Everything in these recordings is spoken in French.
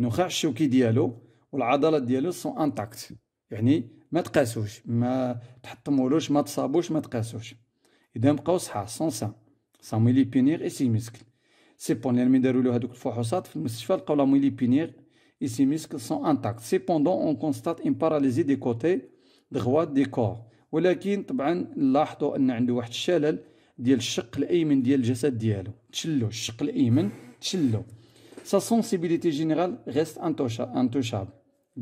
النخاع الشوكي ديالو والعضلات ديالو سون انتاكت. يعني ما تقاسوش ما تحطمولوش ما تصابوش ما تقاسوش. إذا بقاو صحاح سون سان. سان ميلي بينيغ اي سي مسكل. سي بون لما داروا له هذوك الفحوصات في المستشفى لقاو لا ميلي بينيغ اي سي مسكل سون انتاكت. سيبوندون اون كونستات ان باراليزي دي كوتي دغوات دي كور ولكن طبعا نلاحظوا أن عنده واحد الشلل ديال الشق الأيمن ديال الجسد ديالو. تشلو الشق الأيمن تشلو. سا سونسيبيليتي جينيرال غيست انتوشاب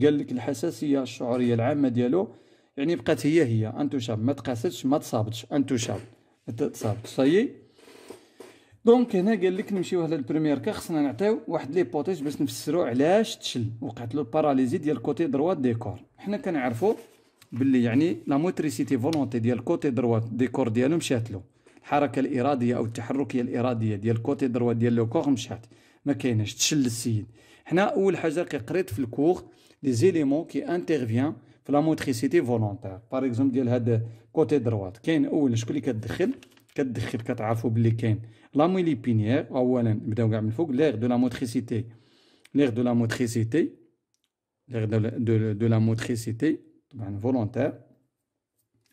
قال لك الحساسيه الشعوريه العامه ديالو يعني بقات هي هي انتوشاب ما تقاستش ما تصابتش انتوشاب ما تصابتش صايي دونك هنا قال لك نمشيو على البريمير كا خصنا نعطيو واحد ليبوتيج باش نفسرو علاش تشل وقعت له الباراليزي ديال كوتي دروات ديكور حنا كنعرفو باللي يعني لا موتريسيتي فولونتي ديال كوتي دروات ديكور ديالو مشات له الحركه الاراديه أو التحركيه الاراديه ديال كوتي دروات ديال لو كور مشات ما كايناش تشل السيد. حنا أول حاجة كي قريت في الكور لي زيليمون كي انترفيان في لا موتريسيتي فولونتير. باغ اكزومبل ديال هاد كوتي دروات. كاين أول شكون اللي كتدخل؟ كتدخل كتعرفوا بلي كاين لا ميلي بينيير. اولا نبداو كاع من الفوق. ليغ دو لا موتريسيتي ليغ دو لا موتريسيتي ليغ دو لا موتريسيتي طبعا فولونتير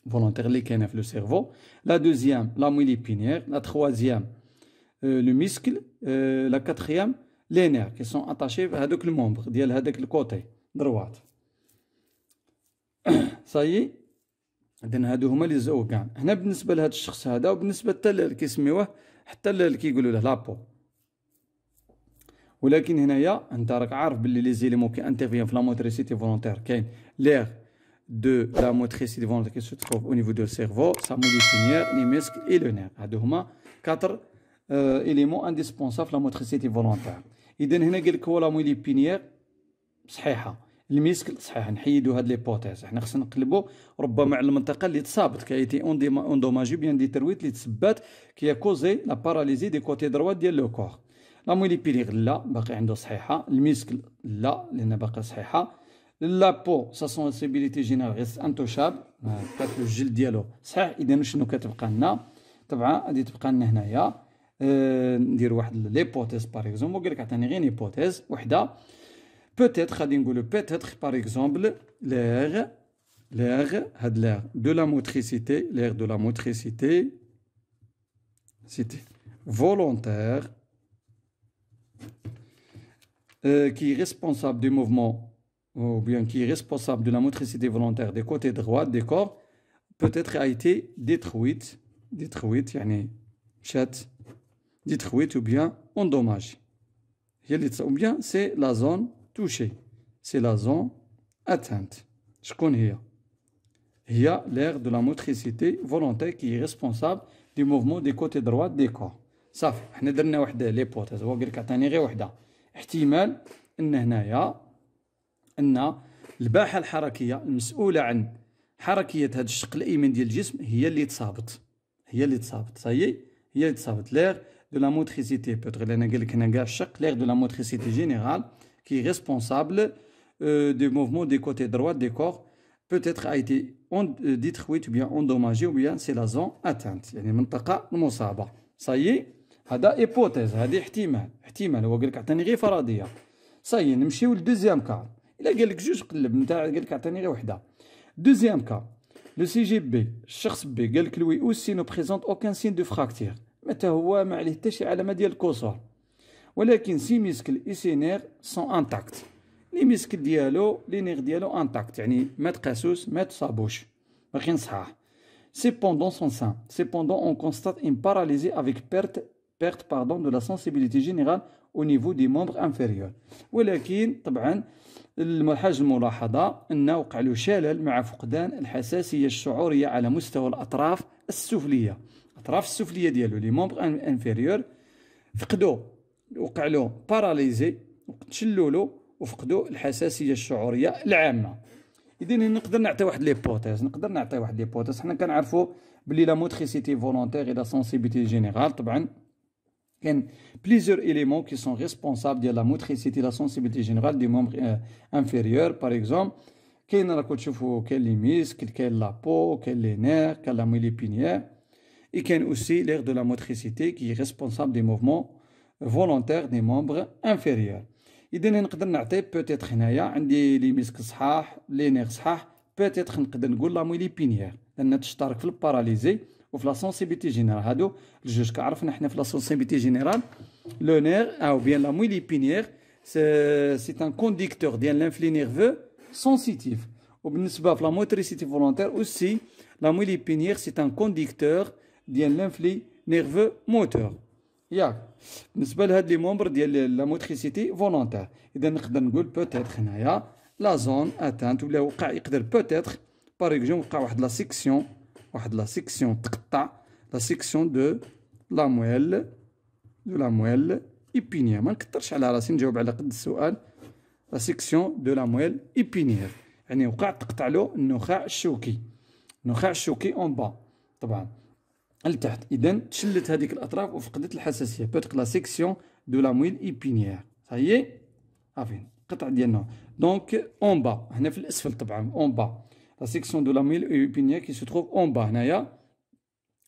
volontaire. اللي كاينة في لو سيرفو لا دوزيام لا ميلي بينيير لا تخوازيام لو ميسكل لا كاتريام لي نير كي سون اتاشي هذوك المومبر ديال هذاك الكوتي دروات صايي اذا هادو هما لي زوكان هنا بالنسبة لهذا الشخص هذا وبالنسبه حتى كيسميوه حتى اللي كيقولوا له لابو ولكن هنايا انت راك عارف باللي لي زيليمون كي انترفيان في لا موتريسيتي فولونتير كاين ليغ de la motricité volontaire qui se trouve au niveau du cerveau, sa moelle les muscles et le nerf. هادو هما quatre éléments indispensables la motricité volontaire. إذا هنا قال لك هو لا مولي بينيير صحيحة. الميسكل صحيح نحيدو هاد ليبوتيز حنا خصنا نقلبو ربما على المنطقة اللي تصابت. كي ايتي اوندوماجي بيان دي ترويت اللي تسبات كي كوزي لا باراليزي دي كوتي دروات ديال لو كور لا مولي بينيير لا. باقي عنده صحيحة. الميسكل لا. لأن باقي صحيحة. لا بو سا سونسيبيليتي جينيرال غير انتوشاب بقات الجلد ديالو صحيح. اذا شنو كتبقى لنا؟ طبعا غادي تبقى لنا هنايا. ندير واحد ليبوتيز باغ اكزومبل قال لك عطاني غير ايبوتيز وحده بوتيتر غادي نقولو بوتيتر باغ اكزومبل ليغ ليغ هاد ليغ دو لا موتريسيتي ليغ دو لا موتريسيتي سيتي volontaire euh, qui est responsable du mouvement ou bien qui est responsable de la motricité volontaire des côtés droits des corps, peut-être a été détruite, détruite, yani, chat, détruite ou bien endommagée. Ou bien c'est la zone touchée, c'est la zone atteinte. Il y a l'air de la motricité volontaire qui est responsable du mouvement des côtés droits des corps. صافي حنا درنا وحده ليبوتيز هو قال لك عطاني غير وحده احتمال ان هنايا ان الباحه الحركيه المسؤوله عن حركيه هذا الشق الايمن ديال الجسم هي اللي تصابت هي اللي تصابت صايي هي اللي تصابت ليغ دو لا موتريسيتي بوتر لان قال لك هنا كاع الشق ليغ دو لا موتريسيتي جينيرال كي ريسبونسابل دو موفمون دي كوتي دروات دي كور peut-être a été détruite ou bien endommagée ou bien c'est la zone atteinte يعني المنطقة المصابة صايي هذا ايبوتيز هذه احتمال احتمال هو قال لك عطاني غير فرضية صايي نمشيو للدوزيام كار الا قال لك جوج قلب نتاع قال لك عطيني غير وحده دوزيام كا لو سي جي بي الشخص بي قال لك لوي اوسي نو بريزونت اوكان سين دو فراكتير متى هو ما عليه حتى شي علامة ديال الكسور ولكن سي ميسكل اي سي نير سون إنتاكت. لي ميسكل ديالو لي نير ديالو إنتاكت. يعني ما تقاسوش ما تصابوش. باقيين صحاح Cependant, son sein, cependant, on constate une paralysie avec perte, perte pardon, de la sensibilité générale au niveau des membres inférieurs. ولكن طبعا الحاجة الملاحظة أن وقع له شلل مع فقدان الحساسية الشعورية على مستوى الأطراف السفلية. الاطراف السفلية ديالو لي مومبر إنفيريور فقدوا وقع له باراليزي تشللوا وفقدوا الحساسية الشعورية العامة. اذا نقدر نعطي واحد ليبوتيز نقدر نعطي واحد ليبوتيز حنا كنعرفوا بلي لا موتريسيتي فولونتير اي لا سونسيبيتي جينيرال طبعا كاين بليزيور اليمون كي سون ريسبونسابل ديال لا موتريسيتي لا سونسيبيتي جينيرال دي مومبر انفيريور باغ اكزومبل كاين راكم تشوفوا كاين لي ميسك كاين لابو كاين لي نير كاين لا ميليبينيير ميلي بينيير et كاين aussi l'air de la motricité qui est responsable des mouvements volontaires des membres inférieurs اذا نقدر نعطي بوتيتر هنايا عندي لي ميسك صحاح لي نيغ صحاح بوتيتر نقدر نقول لا مويلي بينيير لان تشترك في الباراليزي وفي لا سونسيبيتي جينيرال هادو الجوج كعرفنا حنا في لا سونسيبيتي جينيرال لو نير او بيان لا مويلي بينيير سي ان كونديكتور ديال لانفلي نيرفو سونسيتيف وبالنسبه في لا موتريسيتي فولونتير اوسي لا مويلي بينيير سي ان كونديكتور ديال لانفلي نيرفو موتور. ياك. بالنسبة لهاد لي مومبر ديال لا موتريسيتي فولونتير إذا نقدر نقول بوتيتر هنايا لا زون اتانت ولا وقع يقدر بوتيتر باغ اكزومبل وقع واحد لا سيكسيون واحد لا سيكسيون تقطع لا سيكسيون دو لا مويل دو لا مويل ايبينيير ما نكثرش على راسي نجاوب على قد السؤال. لا سيكسيون دو لا مويل ايبينيير يعني وقع تقطع له النخاع الشوكي. النخاع الشوكي اون با طبعا. لتحت اذا تشلت هذيك الأطراف وفقدت الحساسية. بوتك لا سيكسيون دو لا مويل ايبينيير صايي عارفين قطع ديالنا. دونك اون با هنا في الأسفل طبعا. اون با لا سيكسيون دو لا مويل ايبينيير كي سو تروف اون با هنايا.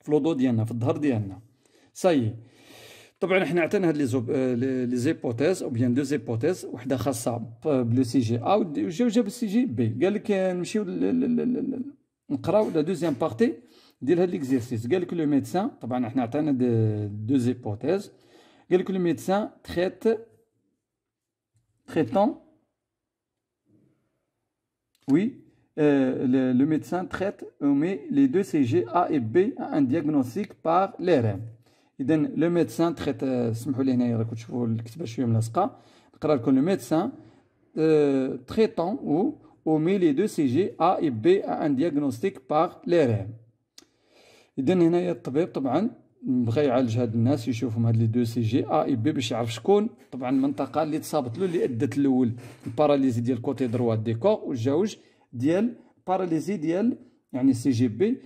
في لودو ديالنا في الظهر ديالنا. صايي طبعا إحنا عطينا هاد لي زيبوتيز أو بيان دو زيبوتيز وحدة خاصة بلو سي جي ا وجاو جاب السي جي بي قال لك نمشيو نقراو لا دوزيام بارتي ديال هاد ليكزيرسيس قال لك لو ميدسان طبعا احنا عطينا دو زيبوتيز قال لك لو ميدسان تريت traitant oui euh, le, le médecin traite met les deux CG A et B à un diagnostic par l'ERM اذا لو ميدسان تريت سمحوا لي هنايا راكم تشوفوا الكتابه شويه ملاصقه نقرا لكم لو ميدسان تريتون او او مي لي دو سي جي ا اي بي ا ان دياغنوستيك باغ ليرام اذا هنايا الطبيب طبعا بغى يعالج هاد الناس يشوفهم هاد لي دو سي جي. ا اي بي باش يعرف شكون. طبعا المنطقة اللي تصابت له اللي أدت الأول الباراليزي ديال كوتي دروات دي كور والجوج ديال باراليزي ديال يعني سي جي بي.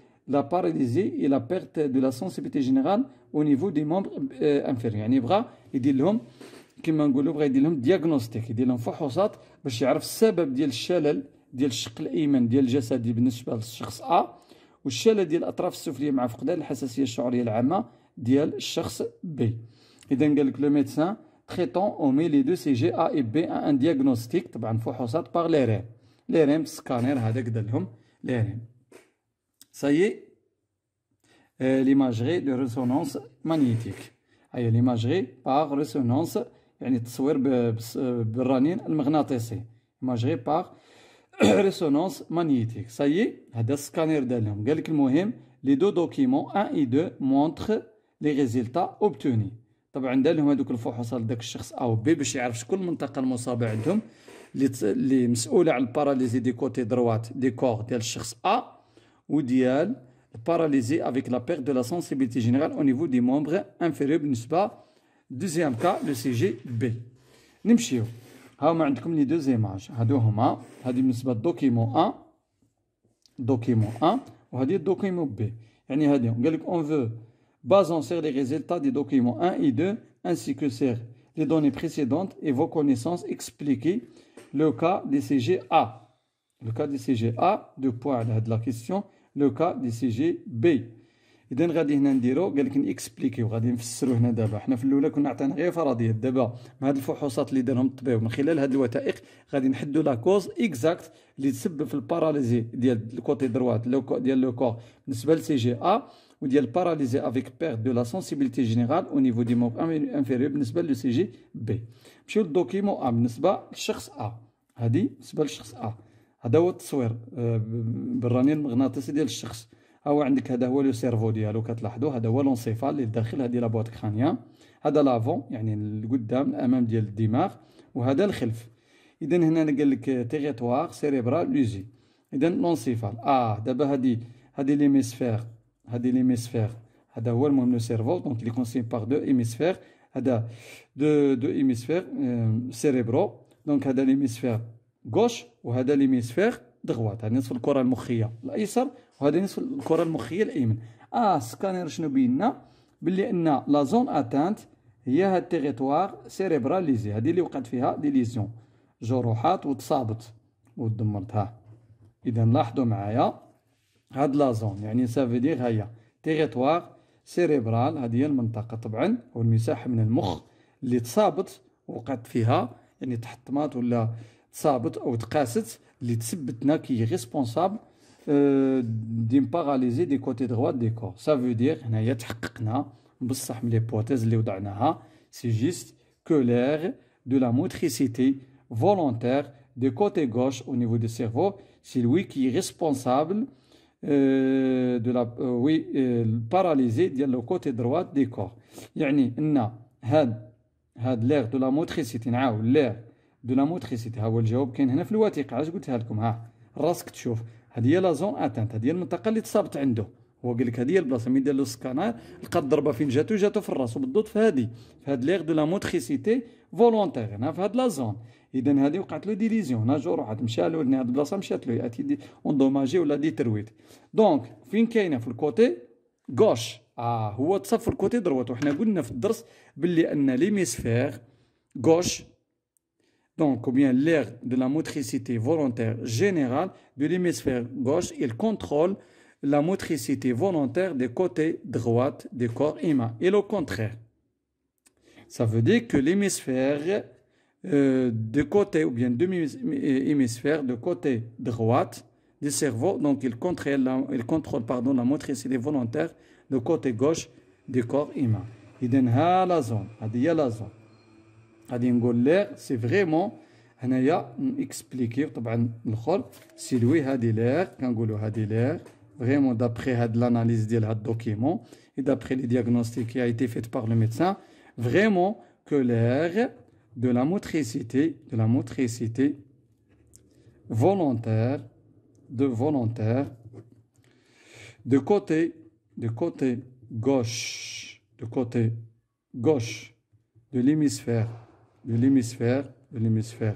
Paralysie et la perte de la sensibilité générale au niveau des membres euh, inférieurs. يعني بغى يدير لهم كما نقولوا بغى يدير لهم دياغنوستيك يدير لهم فحوصات باش يعرف السبب ديال الشلل ديال الشق الأيمن ديال الجسد بالنسبة للشخص ا والشلل ديال الأطراف السفلية مع فقدان الحساسية الشعورية العامة ديال الشخص بي إذا قال لك لو ميدسان تريتون أو مي لي دو سي جي ا اي بي ان دياغنوستيك طبعا فحوصات باغ لي ريم لي ريم سكانير هذاك دار لهم لي ريم euh, l'imagerie de résonance magnétique. هي l'imagerie par résonance يعني التصوير بالرنين المغناطيسي. Imagerie par résonance magnétique. Ça y est, هذا السكانير دارلهم. قال لك المهم les deux documents 1 et 2 montrent les résultats obtenus. طبعا دار لهم هذوك الفحوصات لذاك الشخص او بي باش يعرف شكون المنطقه المصابه عندهم اللي مسؤوله على الباراليزي دي كوتي دروات دي كور ديال الشخص ا ou dial paralysé avec la perte de la sensibilité générale au niveau des membres inférieurs بالنسبة deuxième cas le CG B نمشيو هاهما عندكم لي دوز ايماج هادو هما هادي بالنسبة للدوكيمون 1 دوكيمون 1 وهادي الدوكيمون بي يعني هادي قال لك on veut basant sur les résultats des documents 1 et 2 ainsi que sur les données précédentes et vos connaissances expliquer le cas des CG A le cas des CG A deux points de la question لو كا دي سي جي بي اذا غادي هنا نديرو قال لك نكسبليكيو غادي نفسرو هنا دابا. حنا في الأولى كنا عطينا غير فرضيات دابا مع هاد الفحوصات اللي دارهم الطبيب من خلال هاد الوثائق غادي نحدو لا كوز إكزاكت اللي تسبب في الباراليزي ديال الكوتي دروات ديال لو كور. بالنسبة لسي جي ا وديال باراليزي افيك بيرت دو لا سونسيبيليتي جينيرال أو نيفو دي موك انفيريور بالنسبة لو سي جي بي نمشيو للدوكيمون ا بالنسبة للشخص ا هادي بالنسبة للشخص ا هذا هو التصوير آه، بالرنين المغناطيسي ديال الشخص. هو عندك هذا هو لو سيرفو ديالو كتلاحظوا هذا هو لونسيفال اللي داخل هذه لابوات كرانيا هذا لافون يعني القدام الأمام ديال الدماغ وهذا الخلف. اذا هنا قال لك تيريتوار سيريبرال لوزي. اذا لونسيفال. آه دابا هذه هذه ليميسفير هذه ليميسفير هذا هو المهم لو سيرفو. دونك لي كونسيم باغ دو ايميسفير هذا دو دو ايميسفير سيريبرو. دونك هذا ليميسفير غوش وهذا ليميسفير دغوات هذا نصف الكرة المخية. الأيسر وهذا نصف الكرة المخية الايمن آه سكانير شنو بينا؟ باللي إن لا زون اتانت هي هاد التيريتوار سيريبرال ليزي. هذه اللي وقعت فيها دي ليزيون. جروحات وتصابت ودمرتها. اذا لاحظوا معايا هاد لا زون يعني سافي دير هيا تيريتوار سيريبرال هذه هي المنطقة طبعا والمساحة من المخ اللي تصابت وقعت فيها. يعني تحطمات ولا تصابت أو تقاست اللي تثبتنا كي ريسبونسابل دين باراليزي دي كوتي دغوات دي كور سا فو دير هنايا تحققنا بصح من ليبوتيز اللي وضعناها سي جيست que l'air de la motricité volontaire du côté gauche au niveau du cerveau, c'est lui qui est responsable euh, de la euh, oui euh, paralysé ديال le côté droit du corps يعني ان هاد هاد l'air de la motricité نعاود l'air de la motricité ها هو الجواب كاين هنا في الوثيقه علاش قلتها لكم ها راسك تشوف هذه هي لا زون أتانت هذه هي المنطقة اللي تصابت عنده. هو قال لك هذه هي البلاصة من دار له السكانر لقى الضربه فين جاتو جاتو في الراس وبالضبط في هذه في هذا ليغ دو لا موتريسيتي فولونتير هنا في هذه لا زون. اذا هذه وقعت له ديليزيون هنا جو روحت مشى له هذه البلاصة مشات له يأتي اوندوماجي ولا دي ترويت. دونك فين كاينة؟ في الكوتي غوش آه هو تصف الكوتي دروات وحنا قلنا في الدرس باللي أن ليميسفير غوش donc ou bien l'air de la motricité volontaire générale de l'hémisphère gauche, il contrôle la motricité volontaire des côtés droits du corps humain. Et le contraire, ça veut dire que l'hémisphère euh, de côté, ou bien demi-hémisphère de côté droite du cerveau, donc il contrôle, la, pardon, la motricité volontaire de côté gauche du corps humain. Il y a la zone, il a la zone. غادي نقول لير سي فريمون هنايا نكسبليكيو طبعا الاخر سيلوي هذه لير كنقولوا هذه لير vraiment d'après l'analyse de ce document et d'après les diagnostics qui a été fait par le médecin, vraiment que l'air de la motricité, de la motricité volontaire, de volontaire, de côté, de côté gauche, de côté gauche de l'hémisphère, de l'hémisphère, de l'hémisphère,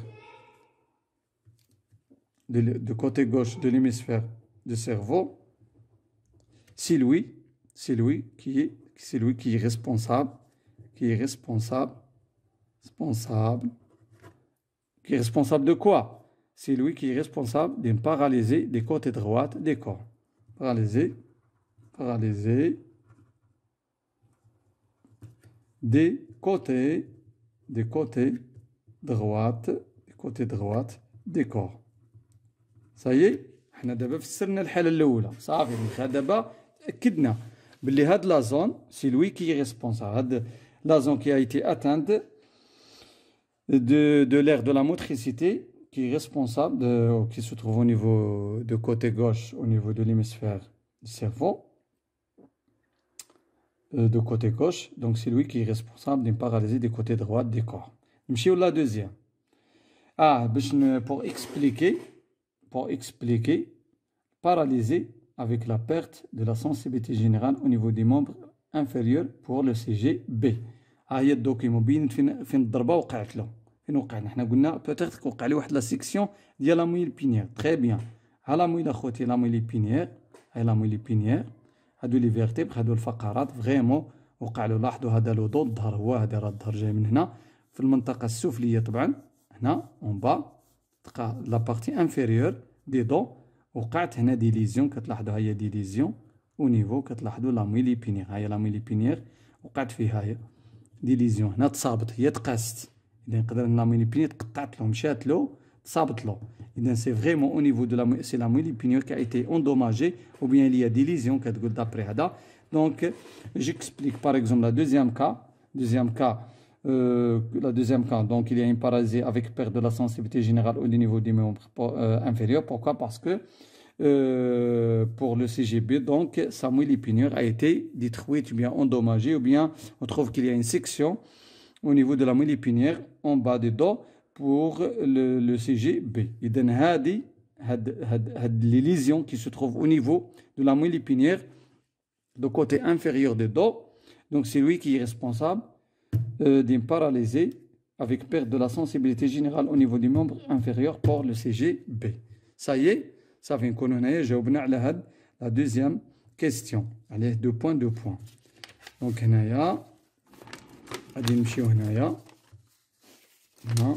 de, côté gauche de l'hémisphère du cerveau, c'est lui, c'est lui qui est, c'est lui qui est responsable, qui est responsable, responsable, qui est responsable de quoi? C'est lui qui est responsable d'une paralysie des côtés droits des corps. Paralysé, paralysé des côtés, des côtés droite, des côtés droite des corps. Ça y est, حنا دابا فسرنا الحاله الاولى صافي دابا اكدنا باللي هاد لا زون سي لوي كي ريسبونسابل هاد لا زون كي ايتي اتانت de, de l'air de la motricité qui est responsable, de, qui se trouve au niveau de côté gauche, au niveau de l'hémisphère du cerveau, euh, de côté gauche. Donc c'est lui qui est responsable d'une paralysie du côté droit du corps. ou la deuxième. Ah, pour expliquer, pour expliquer, paralysie avec la perte de la sensibilité générale au niveau des membres inférieurs pour le CGB ها هي الدوكيمون بين فين فين الضربه وقعت له فين وقعنا حنا قلنا بوتيتر وقع له واحد لا سيكسيون ديال لا مويل بينيير تري بيان ها لا مويل اخوتي لا مويل بينيير هاي لا مويل بينيير هادو لي فيرتيبر هادو الفقرات فريمون وقع له لاحظوا هذا لو دو الظهر هو هذا راه الظهر جاي من هنا. في المنطقة السفلية طبعا هنا اون با تلقى لا بارتي انفيريور دي دو وقعت هنا دي ليزيون كتلاحظوا هي دي ليزيون أو نيفو كتلاحظوا لا ميلي بينير هاي لا ميلي بينير وقعت فيها هي دي ليزيون هنا تصابت هي تقاست. اذا نقدر لا ميلي بينير تقطعت له مشات له. C'est vraiment au niveau de la, la moelle épinière qui a été endommagée ou bien il y a des lésions d'après Donc, j'explique par exemple la deuxième cas. Deuxième cas, euh, la deuxième cas, donc il y a une paralysie avec perte de la sensibilité générale au niveau des membres euh, inférieurs. Pourquoi? Parce que euh, pour le CGB, donc sa moelle épinière a été détruite ou bien endommagée, ou bien on trouve qu'il y a une section au niveau de la moelle épinière en bas du dos pour le, le CGB. Il donne les lésions qui se trouvent au niveau de la moelle épinière, du côté inférieur du dos. Donc c'est lui qui est responsable euh, d'une paralysée avec perte de la sensibilité générale au niveau du membre inférieur pour le CGB. Ça y est, ça vient qu'on j'ai oublié la deuxième question. Allez, deux points, deux points. Donc, هنايا غادي نمشيو هنايا هنا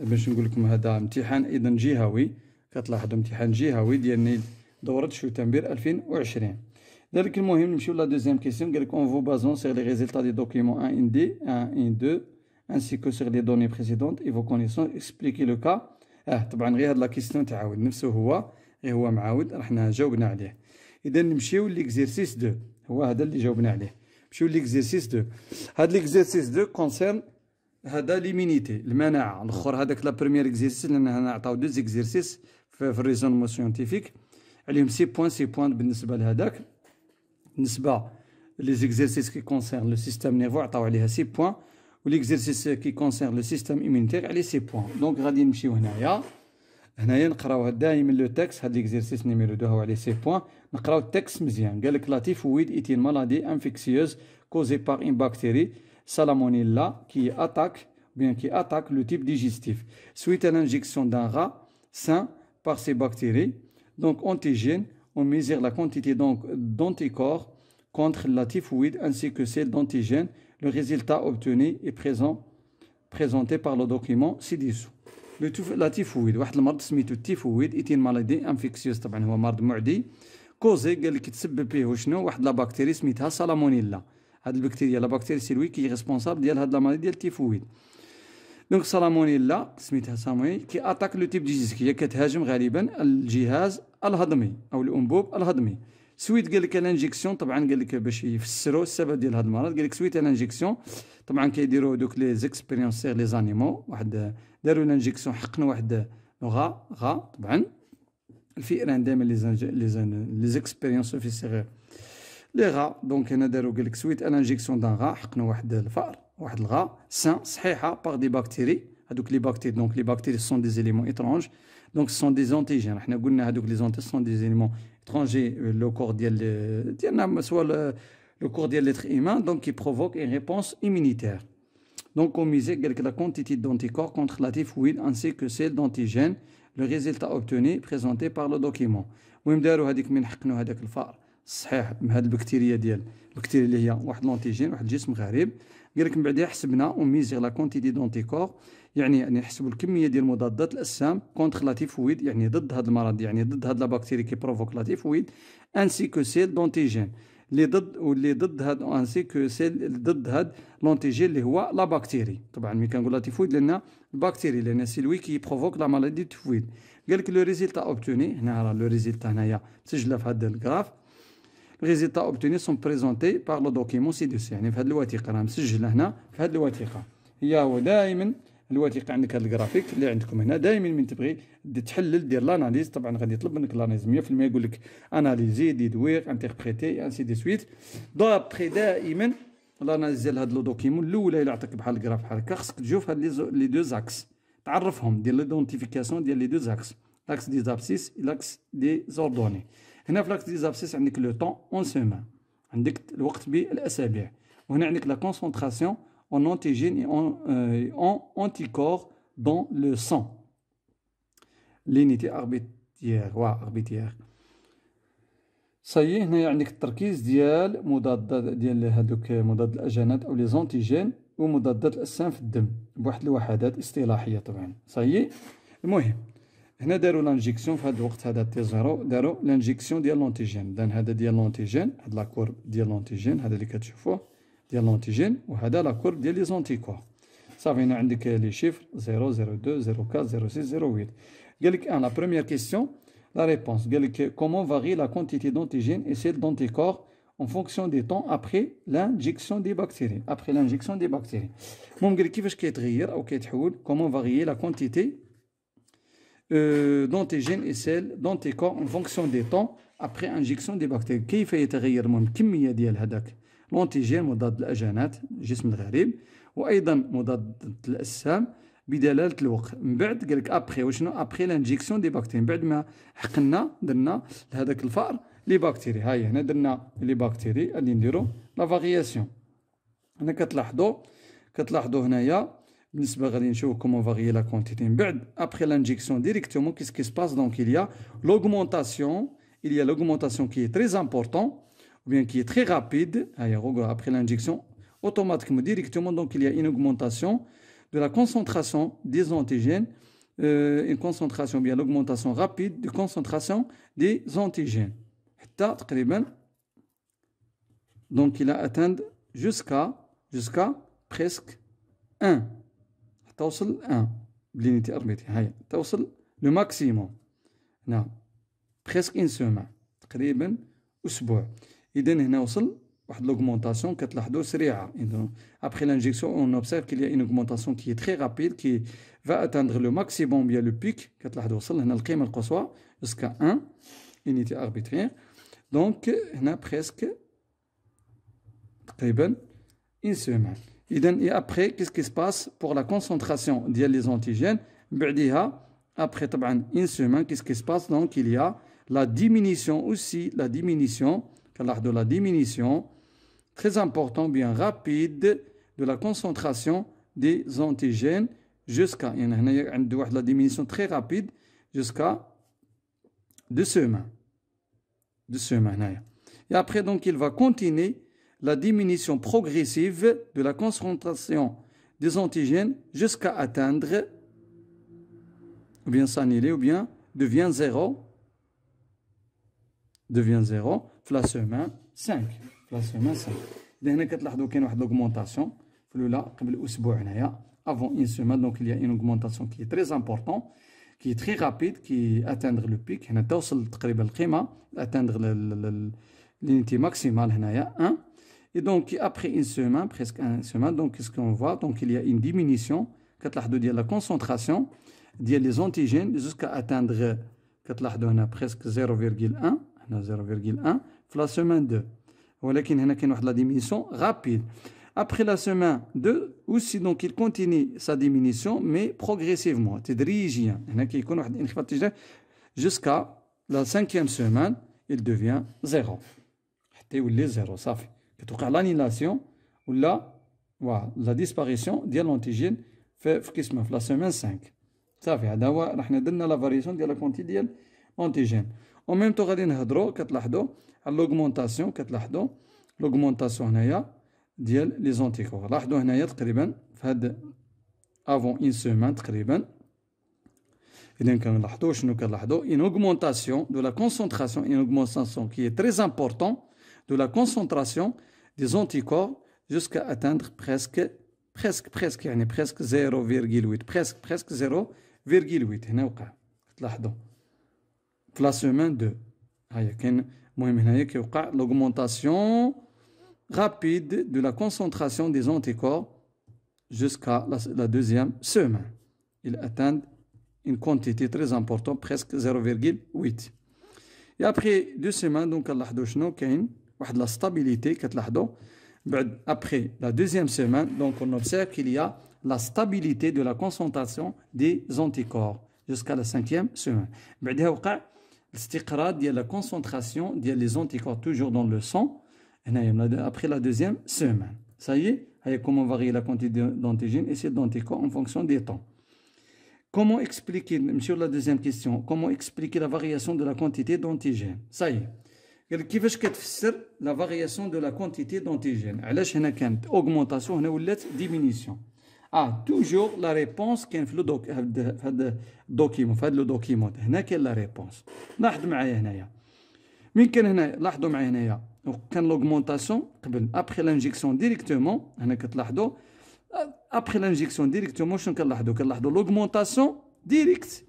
باش نقول لكم هذا امتحان اذا جهوي كتلاحظوا امتحان جهوي ديال دورة شوتنبير 2020 Donc, المهم نمشيو لا دوزيام كيسيون قال لك اون فو بازون سيغ لي ريزولتا دي دوكيمون 1 ان دي 1 ان 2 ainsi que sur les données précédentes et vos connaissances. Expliquez le cas. آه طبعا غير هاد لا كيستيون تعاود. نفسه هو غير هو معاود. رحنا جاوبنا عليه. اذا نمشيو ليكزيرسيس 2 هو هذا اللي جاوبنا عليه. نمشيو ليكزيرسيس 2 هاد ليكزيرسيس 2 كونسيرن هذا ليمينيتي المناعة. الأخر هذاك لا بروميير اكزيرسيس لأن هنا عطاو دو زيكزيرسيس في, الريزونمون سيونتيفيك عليهم سي بوان سي بوان بالنسبة لهذاك. بالنسبة لي زيكزيرسيس كي كونسيرن لو سيستيم نيرفو عطاو عليها سي بوان وليكزيرسيس كي كونسيرن لو سيستيم ايمونيتير عليه سي بوان دونك غادي نمشيو هنايا. هنايا نقراو دائما لو تكست هاد ليكزيرسيس نيميرو 2 هو عليه سي بوان نقراو التكست مزيان. قال لك لا تيفويد ايتي مالادي انفيكسيوز كوزي بار ان بكتيري salmonella qui attaque, bien qui attaque le type digestif suite à l'injection d'un rat sain par ces bactéries. Donc antigène, on mesure la quantité d'anticorps contre la typhoïde ainsi que celle d'antigène. Le résultat obtenu est présent, présenté par le document ci-dessous. La typhoïde, واحد المرض سميتو التيفويد est une maladie infectieuse طبعا هو مرض معدي كوزي قال لك تسبب فيه شنو واحد لا بكتيري سميتها سالامونيلا هاد البكتيريا لا بكتيريا سيلوي كي ريسبونسابل ديال هاد لا مالادي ديال التيفويد. دونك سالامونيلا سميتها ساموني كي اتاك لو تيب ديجيزك هي كتهاجم غالبا الجهاز الهضمي أو الانبوب الهضمي سويت قال لك الانجيكسيون طبعا قال لك باش يفسروا السبب ديال هذا المرض قال لك سويت الانجيكسيون طبعا كيديروا دوك لي زيكسبيريونسير لي زانيمو واحد داروا الانجيكسيون حقنوا واحد غا غا طبعا الفئران دائما لي لي زيكسبيريونس في الصغير لي غا دونك هنا داروا قال لك سويت ان انجيكسيون دان غا حقنا واحد الفأر واحد الغا سان صحيحه باغ دي بكتيري هذوك لي بكتيري دونك لي بكتيري سون دي زيليمون ايترونج دونك سون دي زونتيجين حنا قلنا هذوك لي زونتي سون دي زيليمون ايترونجي لو كور ديال ديالنا سوا لو كور ديال ليتر ايمان دونك كي بروفوك ان ريبونس immunitaire Donc, on misait la quantité d'anticorps contre la typhoïde ainsi que celle d'antigène, le résultat obtenu présenté par le document. وين داروا هذيك من حقنوا هذاك الفار صحيح هذه البكتيريا ديال البكتيريا اللي هي واحد لونتيجين واحد الجسم غريب قال لك من بعدها حسبنا وميزيغ لا كونتيتي دونتيكور يعني يعني نحسبوا الكمية ديال مضادات الأجسام كونتر لا تيفويد يعني ضد هذا المرض يعني ضد هذا البكتيريا كي بروفوك لا تيفويد انسي كو سيل دونتيجين اللي ضد واللي ضد هاد انسي كو سيل ضد هاد لونتيجين اللي هو لا بكتيري طبعا ملي كنقول لا تيفويد لأن البكتيري لأن سي لوي كي بروفوك لا مالادي تيفويد قال لك لو ريزلتا اوبتوني هنا راه لو ريزلتا هنايا مسجلة في هذا الجراف Les résultats obtenus sont présentés par le document ci-dessus. يعني في هذه الوثيقة راه مسجله هنا في هذه الوثيقة. هي هو دائما الوثيقة عندك هذا الجرافيك اللي عندكم هنا دائما من تبغي تحلل دير لاناليز. طبعا غادي يطلب منك لاناليز 100% يقول لك اناليزي ديدوير انتربريتي انسي دي سويت دابخي دائما لاناليز ديال هذا لو دوكيمون الأولى اللي عطاك بحال الجراف بحال هكا خصك تشوف هاد لي دو زاكس. تعرفهم ديال ليدونتيفيكاسيون ديال لي دو زاكس. لاكس دي زابسيس لاكس دي زوردوني هنا في لاكس دي زابسيس عندك لو طون اون سيمان عندك الوقت بالأسابيع. وهنا عندك لا كونسونطراسيون en, euh, en anticorps dans le sang. L'unité arbitraire, ouais, arbitraire. صايي هنا عندك التركيز ديال مضادات ديال هذوك مضاد الأجانات أو لي زونتيجين ومضادات الاجسام في الدم. بواحد الوحدات اصطلاحية طبعا. صايي المهم. هنا داروا لانجيكسيون في هذا الوقت هذا تي زيرو داروا لانجيكسيون ديال لونتيجين دان هذا ديال لونتيجين هاد لا كورب ديال لونتيجين هذا اللي كتشوفوه ديال لونتيجين وهذا لا كورب ديال لي زونتيكور صافي هنا عندك لي شيفر 0 0 2 0 4 0 6 0 8 قال لك ان لا بروميير كيسيون لا ريبونس قال لك كومون فاري لا كونتيتي d'antigène et celle d'anticorps en fonction des temps après l'injection des bactéries après l'injection des bactéries المهم قال لك كيفاش كيتغير او كيتحول كومون فاريي لا كونتيتي d'antigène et celle d'anticorps en fonction des temps après injection des bactéries. كيف يتغير المهم الكميه ديال هذاك لونتيجين مضاد الاجانات الجسم الغريب وأيضا مضاد الاجسام بدلاله الوقت من بعد قال لك ابخي وشنو ابخي لانجيكسيون دي بكتيري من بعد ما حقنا درنا لهذاك الفار لي بكتيري هاي هنا درنا لي بكتيري غادي نديرو لا فارياسيون هنا كتلاحظوا كتلاحظوا هنايا comment varier la quantité. Après l'injection directement, qu'est-ce qui se passe? Donc il y a l'augmentation, il y a l'augmentation qui est très importante, ou bien qui est très rapide, ah, après l'injection, automatiquement, directement, donc il y a une augmentation de la concentration des antigènes, euh, une concentration, bien l'augmentation rapide de concentration des antigènes. Donc il a atteint jusqu'à jusqu'à presque 1. توصل 1 بلينيتي اربيتي هاي توصل لو ماكسيموم هنا بريسك ان سومان تقريبا اسبوع اذا هنا وصل واحد l'augmentation كتلاحظوا سريعه après l'injection on observe qu'il y a une augmentation qui est très rapide qui va atteindre le maximum bien le pic كتلاحظوا وصل هنا القيمه القصوى jusqu'à 1 unité arbitraire donc هنا presque تقريبا une semaine Et après, qu'est-ce qui se passe pour la concentration des antigènes? Après une semaine, qu'est-ce qui se passe? Donc, il y a la diminution aussi, la diminution, de la diminution très importante, bien rapide, de la concentration des antigènes jusqu'à, la diminution très rapide, jusqu'à deux semaines. Deux semaines. Et après, donc, il va continuer la diminution progressive de la concentration des antigènes jusqu'à atteindre, ou bien s'annuler, ou bien devient zéro, devient zéro, la semaine 5. لا سيمان سان إذا هنا كتلاحظوا كاين واحد لوغمونطاسيون في الأولى قبل أسبوع هنايا افون اون سيمان دونك il y a une augmentation qui est très important qui est très rapide qui atteindre le pic هنا توصل تقريبا القيمة atteindre l'unité maximale هنايا 1 et donc après une semaine presque une semaine donc qu'est-ce qu'on voit donc il y a une diminution كتلاحظوا ديال la concentration ديال les antigènes jusqu'à atteindre كتلاحظوا هنا presque 0,1 هنا 0,1 في la semaine 2 ولكن هنا كاين واحد لا ديمينيسيون رابيد Après la semaine 2 aussi donc il continue sa diminution mais progressivement تدريجيا هنا كيكون واحد الانخفاض اتجاه jusqu'à la cinquième semaine il devient zéro حتى يولي زيرو صافي كتوقع لانيلاسيون ولا فوالا لا ديسباريسيون ديال لونتيجين في في كيسمه في لا سيمين 5 صافي هذا هو حنا درنا لا فاريسيون ديال لا كونتي ديال اونتيجين او ميم تو غادي نهضروا كتلاحظوا على لوغمونطاسيون كتلاحظوا لوغمونطاسيون هنايا ديال لي زونتيكور لاحظوا هنايا تقريبا في هاد افون اون سيمان تقريبا اذا كنلاحظوا شنو كنلاحظوا une augmentation de la concentration une augmentation qui est très important de la concentration des anticorps jusqu'à atteindre presque presque presque يعني presque 0,8 presque presque 0,8 هنا وقع تلاحظوا في لا سيمان 2 هيا كاين المهم هنايا كيوقع l'augmentation rapide de la concentration des anticorps jusqu'à la, la deuxième semaine. Ils atteignent une quantité très importante, presque 0,8. Et après deux semaines, donc, كنلاحظوا شنو كاين واحد la stabilité كتلاحظوا بعد après la deuxième semaine, donc on observe qu'il y a la stabilité de la concentration des anticorps jusqu'à la cinquième semaine. بعدها وقع الاستقرار ديال لا كونسونطراسيون ديال لي زونتيكور توجور دون لو سون هنايا après la deuxième semaine ça y est هيا comment varier la quantité d'antigènes et d'anticorps en fonction des temps comment expliquer sur la deuxième question comment expliquer la variation de la quantité d'antigènes ça y est قال كيفاش كتفسر لا فارياسيون دو لا كونتيتي دونتيجين علاش هنا كانت اوغمونطاسيون هنا ولات ديمينيسيون اه توجور لا ريبونس كاين في لو دوك في هذا الدوكيمون في هذا لو دوكيمون هنا كاين لا ريبونس لاحظ معايا هنايا من كان هنا لاحظوا معايا هنايا كان لوغمونطاسيون قبل ابخي لانجيكسيون ديريكتومون هنا كتلاحظوا ابخي لانجيكسيون ديريكتومون شنو كنلاحظوا كنلاحظوا لوغمونطاسيون ديريكت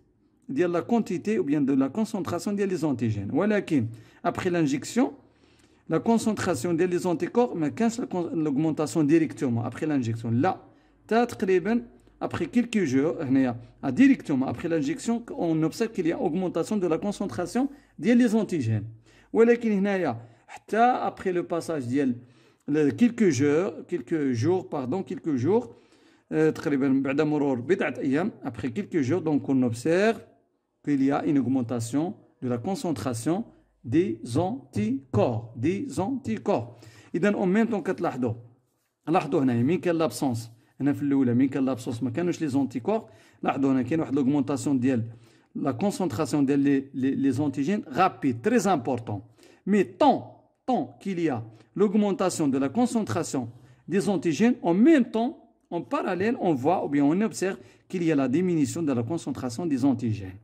ديال لا كونتيتي او بيان دو لا كونسونطراسيون ديال لي زونتيجين ولكن ابخي لانجيكسيون لا كونسونطراسيون ديال لي زونتيكور ما كانش لوغمونطاسيون ديريكتومون ابخي لانجيكسيون لا après quelques jours, directement après l'injection, on observe qu'il y a augmentation de la concentration des antigènes. après le passage de quelques jours, quelques jours, pardon, quelques jours, après quelques jours, donc on observe qu'il y a une augmentation de la concentration des anticorps, des anticorps. Et en même temps que l'absence هنا في الاولى مين كان لابسوس ما كانوش لي زونتيكور لاحظوا هنا كاين واحد لوغمونطاسيون ديال لا كونسونطراسيون ديال لي لي زونتيجين رابيد تري امبورطون مي طون طون qu'il y a l'augmentation de la concentration des antigènes en même temps en parallèle on voit ou bien on observe qu'il y a la diminution de la concentration des antigènes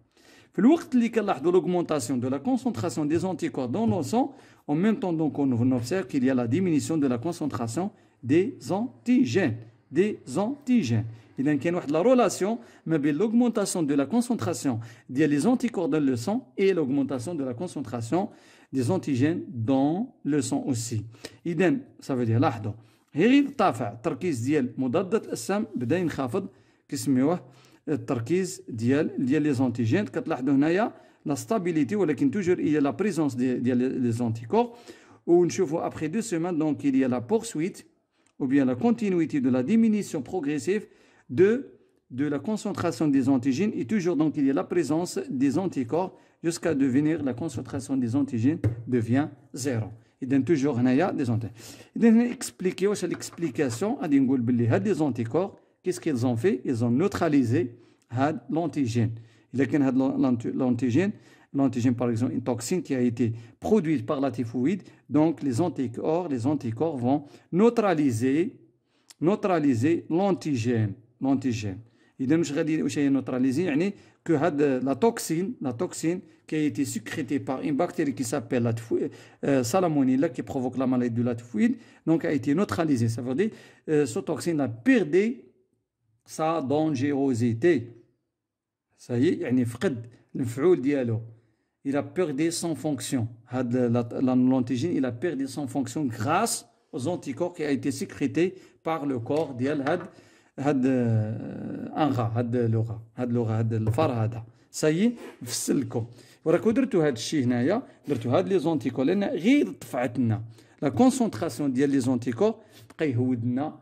في الوقت اللي كنلاحظوا l'augmentation de la concentration des anticorps dans le sang en même temps donc on observe qu'il y a la diminution de la concentration des antigènes des antigènes. Il y a une relation mais l'augmentation de la concentration des anticorps dans le sang et l'augmentation de la concentration des antigènes dans le sang aussi. إذا ça veut dire لاحظوا غير الطافع التركيز ديال مضادات الأجسام بدا ينخفض كيسميوه التركيز ديال ديال لي زونتيجين كتلاحظوا هنايا لا ستابيليتي ولكن توجور il y a la présence ديال لي زونتيكور ونشوفوا après deux semaines donc il y a la poursuite ou bien la continuité de la diminution progressive de, de la concentration des antigènes et toujours donc il y a la présence des anticorps jusqu'à devenir la concentration des antigènes devient zéro. donne toujours هنايا des antigènes. إذا expliquer واش l'explication غادي نقول باللي هاد les anticorps qu'est-ce qu'ils ont fait Ils ont neutralisé l'antigène. Il a l'antigène, l'antigène par exemple une toxine qui a été produite par la typhoïde, donc les anticorps, les anticorps vont neutraliser neutraliser l'antigène, l'antigène. إذا مش غادي واش هي neutraliser يعني que la toxine, la toxine qui a été sécrétée par une bactérie qui s'appelle la euh, Salmonella qui provoque la maladie de la typhoïde, donc a été neutralisée. Ça veut dire euh, cette toxine a perdu sa dangerosité. Ça y est, يعني فقد المفعول ديالو. Il a perdu son fonction. L'antigène, il a perdu son fonction grâce aux anticorps qui a été sécrété par le corps ديال هاد هاد انغا هاد اللغه هاد اللغه هاد الفار هذا ساي نفسر لكم وراكو درتو هاد الشيء هنايا درتو هاد لي زونتيكور لان غير طفعت لنا لا كونسونطراسيون ديال لي زونتيكور بقى يهود لنا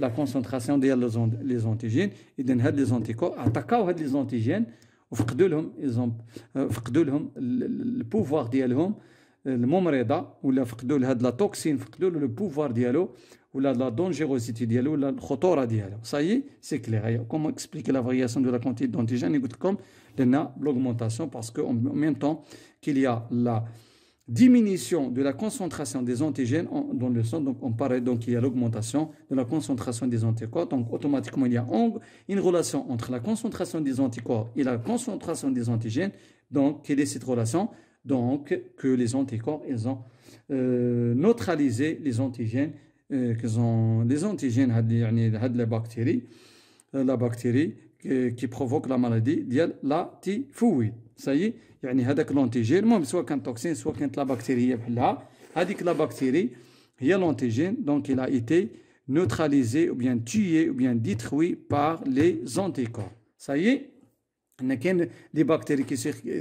لا كونسونطراسيون ديال لي زونتيجين اذا هاد لي زونتيكور اتاكاو هاد لي زونتيجين وفقدوا لهم فقدوا لهم البوفوار ديالهم الممرضه ولا فقدوا لهاد لا توكسين فقدوا له البوفوار ديالو ولا لا دونجيروسيتي ديالو ولا الخطوره ديالو صاي سي كلير كومون اكسبليكي لا فارياسيون دو لا كونتيتي دونتيجين قلت لكم لان l'augmentation parce que en même temps qu'il y a la diminution de la concentration des antigènes dans le sang. Donc, on paraît donc il y a l'augmentation de la concentration des anticorps. Donc, automatiquement, il y a une relation entre la concentration des anticorps et la concentration des antigènes. Donc, quelle est cette relation? Donc, que les anticorps, ils ont euh, neutralisé les antigènes qu'ils ont les antigènes de la bactérie la bactérie qui provoque la maladie ديال la typhoïde ça y est يعني هذاك l'antigène المهم سواء كان toxine soit كانت la bactérie هي بحالها هذيك la bactérie هي l'antigène donc il a été neutralisé ou bien tué ou bien détruit par les anticorps ça y est ان كاين دي بكتيري كي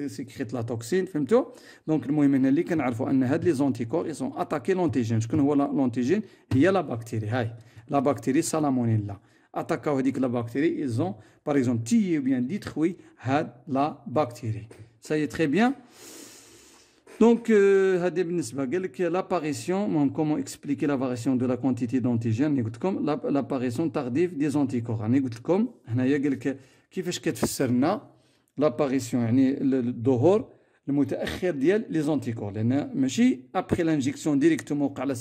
سيكريت لا توكسين فهمتوا دونك المهم هنا اللي كنعرفوا ان هاد لي زونتيكور اي سون اتاكي لونتيجين شكون هو لونتيجين هي لا بكتيري هاي لا بكتيري سالامونيلا attaquer avec la bactérie, ils ont, par exemple, tué ou bien détruit la bactérie. Ça y est, très bien. Donc, euh, l'apparition, comment expliquer l'apparition de la quantité d'antigènes, l'apparition tardive des anticorps. comme, l'apparition, le المتاخر ديال لي زونتيكور لأن ماشي ابخي لانجيكسيون ديريكتومون وقع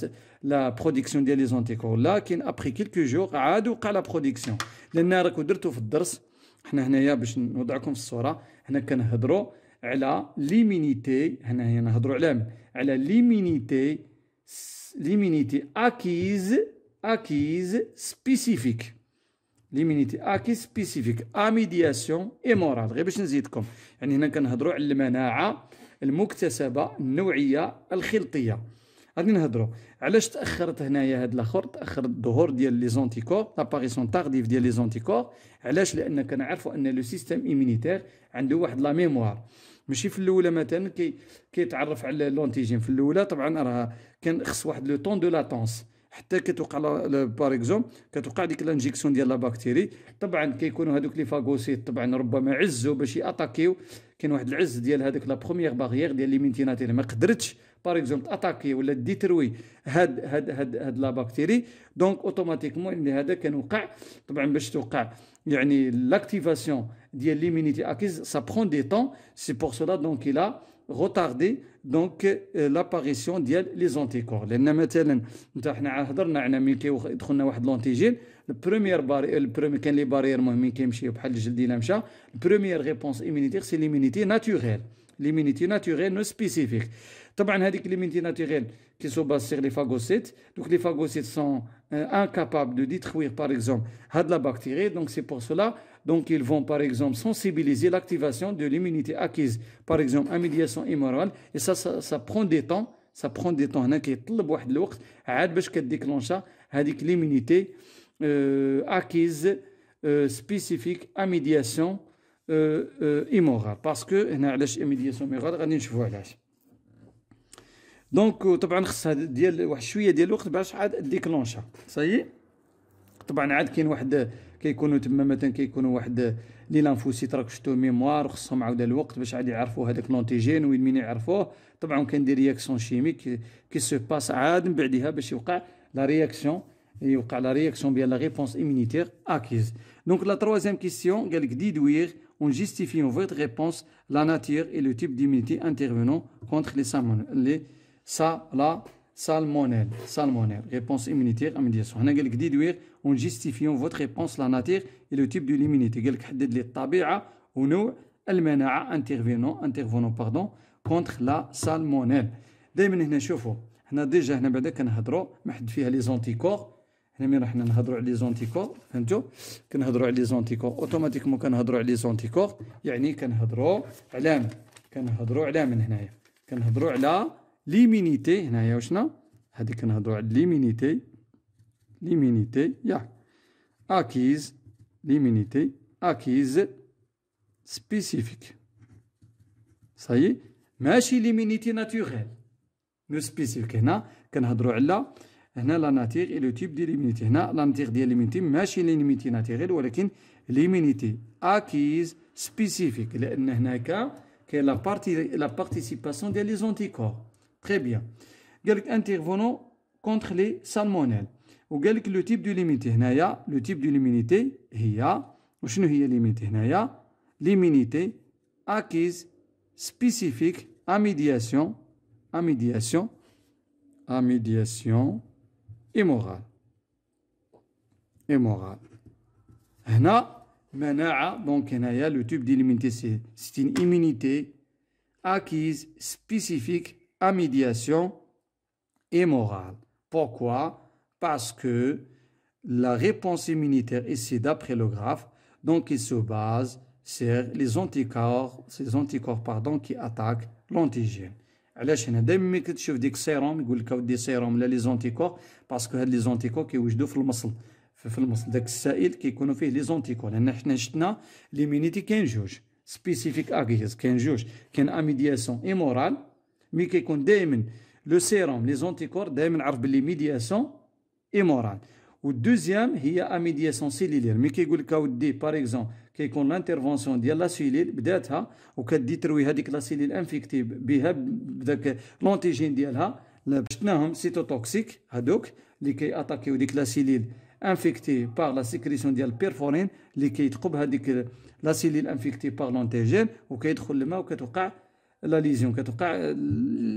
لا برودكسيون ديال لي زونتيكور لكن ابخي كيلكو جور عاد وقع لا برودكسيون لأن راكو درتو في الدرس حنا هنايا باش نوضعكم في الصورة حنا كنهضروا على ليمينيتي هنايا نهضروا على على ليمينيتي ليمينيتي اكيز اكيز سبيسيفيك ليمينيتي اكي سبيسيفيك. آميدياسيون إي مورال. غير باش نزيدكم. يعني هنا كنهضروا على المناعة المكتسبة النوعية الخلطيه غادي نهضروا. علاش تأخرت هنايا هاد الأخر؟ تاخر الظهور ديال لي زونتيكور لاباريسيون تارديف ديال لي زونتيكور. علاش؟ لأن كنعرفوا أن لو سيستيم ايمينيتير عنده واحد لا ميموار. ماشي في الأولى مثلا كي كيتعرف على لونتيجين في الأولى طبعا راه كان خص واحد لو طون دو لاتونس حتى كتوقع باغ اكزومبل كتوقع ديك لانجيكسيون ديال لا بكتيري طبعا كيكونوا هذوك لي فاغوسيت طبعا ربما عزوا باش يأتاكيو. كاين واحد العز ديال هذوك لا بروميير باغيير ديال ليمينتيناتير. ما قدرتش باغ اكزومبل أتاكي ولا ديتروي هاد هاد هاد هاد لا بكتيري دونك اوتوماتيكمون إن هذا كان وقع طبعا باش توقع يعني لاكتيفاسيون ديال ليمينيتي اكيز سا برون دي طون سي بور سولا دونك إلى retarder donc euh, l'apparition ديال لي زونتيكور لان مثلا انت حنا هضرنا على ملي كيدخلنا واحد لونتيجين البروميير باري البرومي كان لي بارير مهمين كيمشيو بحال الجلد الا مشى البروميير ريبونس ايمينيتير سي ليمينيتي ناتوريل l'immunité naturelle non spécifique. طبعا هذيك l'immunité naturelle qui se base sur les phagocytes. Donc les phagocytes sont euh, incapables de détruire par exemple la bactérie. Donc c'est pour cela donc ils vont par exemple sensibiliser l'activation de l'immunité acquise par exemple en médiation immorale et ça, ça, ça prend des temps ça prend des temps هنا كيطلب واحد الوقت عاد باش كديكلونشا هذيك l'immunité euh, acquise euh, spécifique à médiation euh, euh, immorale parce que هنا علاش médiation immorale غادي نشوفوا علاش دونك طبعا خصها ديال واحد شويه ديال الوقت باش عاد ديكلونشا صايي طبعا عاد كاين واحد كيكونوا تما مثلا كيكونوا واحد لي لانفوسيت راك شفتو ميموار خصهم عاود الوقت باش عاد يعرفوا هذاك لونتيجين وين من يعرفوه طبعا كان دي رياكسيون شيميك كي سو باس عاد من بعدها باش يوقع لا رياكسيون يوقع لا رياكسيون بيان لا ريبونس immunitaire acquise. Donc la troisième question, قال لك déduire en justifiant votre réponse la nature et le type d'immunité intervenant contre les, les ça, la salmonelle. Salmonelle. Réponse immunitaire à médiation. هنا قال لك déduire en justifiant votre réponse la nature et le type de l'immunité. قال لك حدد لي الطبيعة ونوع المناعة intervenant intervenant pardon contre la salmonelle. دائما هنا شوفوا هنا ديجا هنا بعدا كنهضروا ما حد فيها لي زونتيكور هنا مين راح نهضروا على لي زونتيكور فهمتوا كنهضروا على لي زونتيكور اوتوماتيكمون كنهضروا على لي زونتيكور يعني كنهضروا على كنهضروا على من هنايا كنهضروا على ليمينيتي هنايا وشنا؟ هذه كنهضروا على ليمينيتي. ليمينيتي يا. أكيز ليمينيتي أكيز سبيسيفيك. صاي ماشي ليمينيتي ناتوريل. نو سبيسيفيك هنا. كنهضروا على هنا لا ناتيغ اي لو تيب دي ليمينيتي. هنا لا ناتيغ ديال ليمينيتي ماشي ليمينيتي ناتيغيل ولكن ليمينيتي. أكيز سبيسيفيك لأن هناك كاين لا بارتي لا بارتيسيباسيون ديال لي زونتيكور. تري بيان قال لك انترفونون كونتر لي سالمونيل وقال لك لو تيب دو ليمينيتي هنايا لو تيب دو ليمينيتي هي وشنو هي ليمينيتي هنايا ليمينيتي اكيز سبيسيفيك ا ميدياسيون ا ميدياسيون ا ميدياسيون immorale. Immorale. هنا مناعة donc هنايا le type d'immunité c'est une immunité acquise spécifique à médiation immorale. Pourquoi Parce que la réponse immunitaire ici d'après le graphe donc il se base sur les anticorps, ces anticorps pardon, qui attaquent l'antigène. علاش هنا دائما ملي كتشوف ديك السيروم يقول لك اودي سيروم لا لي زونتيكور باسكو هاد لي زونتيكور كيوجدوا في المصل في المصل داك السائل كيكونوا فيه لي زونتيكور لان حنا شفنا ليمينيتي كاين جوج سبيسيفيك اغيز كاين جوج كاين اميدياسيون ايمورال مي كيكون دائما لو سيروم لي زونتيكور دائما عرف باللي ميدياسيون إيمورال. والدوزيام هي اميدياسيون سيليلير. مي كيقول لك أودي باغ اكزومبل كيكون لانترفونسيون ديال لا سيليل بداتها وكديتروي هذيك لا سيليل انفيكتي بها بداك لونتيجين ديالها شفناهم سيتوتوكسيك هادوك اللي كياتاكيو ديك لا سيليل انفيكتي باغ لا سيكريسيون ديال البيرفورين اللي كيتقب هذيك لا سيليل انفيكتي باغ لونتيجين وكيدخل الماء وكتوقع لا ليزيون كتوقع.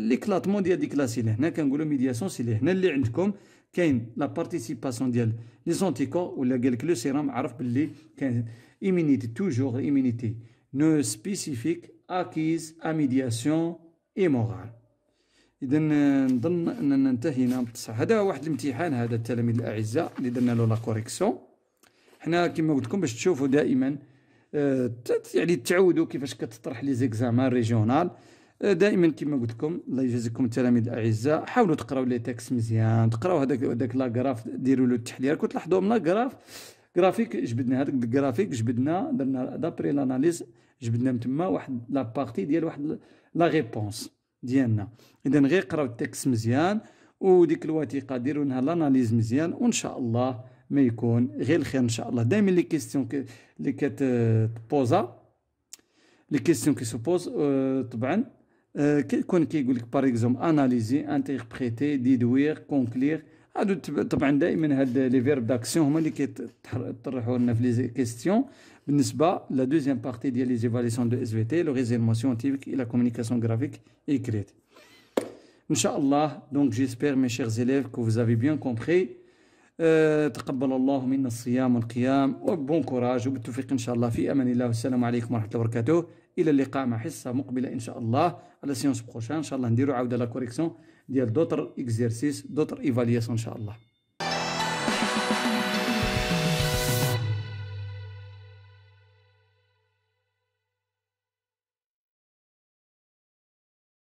ليكلاتمون ديال ديك لا سيليل هنا كنقولوا ميدياسيون سيليل هنا اللي عندكم كاين لا بارتيسيباسيون ديال لي زونتيكور ولا قال لك لو سيرام عرف باللي كاين immunité, toujours immunité non spécifique acquise à médiation immorale. اذا نظن أننا انتهينا بصح. هذا واحد الامتحان هذا التلاميذ الأعزاء. اللي درنا له لا كوريكسيون حنا كما قلت لكم باش تشوفوا دائما يعني تعودوا كيفاش كتطرح لي زيكزامان ريجيونال. دائما كما قلت لكم الله يجازيكم التلاميذ الأعزاء. حاولوا تقراو لي تكست مزيان تقراو هذاك هذاك لاكراف ديروا له التحليل. كنت تلاحظوا من لاكراف جرافيك جبدنا هذاك الجرافيك جبدنا درنا دابري لاناليز جبدنا من تما واحد لا بارتي ديال واحد لا ريبونس ديالنا. إذا غير قراو التكست مزيان وديك الوثيقة ديروا لها لاناليز مزيان وإن شاء الله ما يكون غير الخير ان شاء الله دائما لي كيستيون اللي كتبوزا لي كيستيون كي سوبوز طبعا كيكون كيقول لك باغ اكزومبل اناليزي انتربريتي ديدوير كونكلير هادو طبعا دائما هاد لي فيرب داكسيون هما اللي كيطرحوا لنا في لي كيستيون بالنسبه لا دوزيام بارتي ديال لي زيفاليسيون دو اس في تي لو ريزيلمون سيونتيفيك اي لا كومونيكاسيون غرافيك écrite. Inch'Allah, donc j'espère mes chers élèves que vous avez bien compris. آه، تقبل الله منا الصيام والقيام وبون كوراج وبالتوفيق إن شاء الله. في أمان الله. والسلام عليكم ورحمة الله وبركاته. إلى اللقاء مع حصة مقبلة إن شاء الله. على سيونس بروشان. إن شاء الله نديرو عاودة لا كوريكسيون ديال دوتر إكزيرسيس دوتر إيفالياسيون إن شاء الله.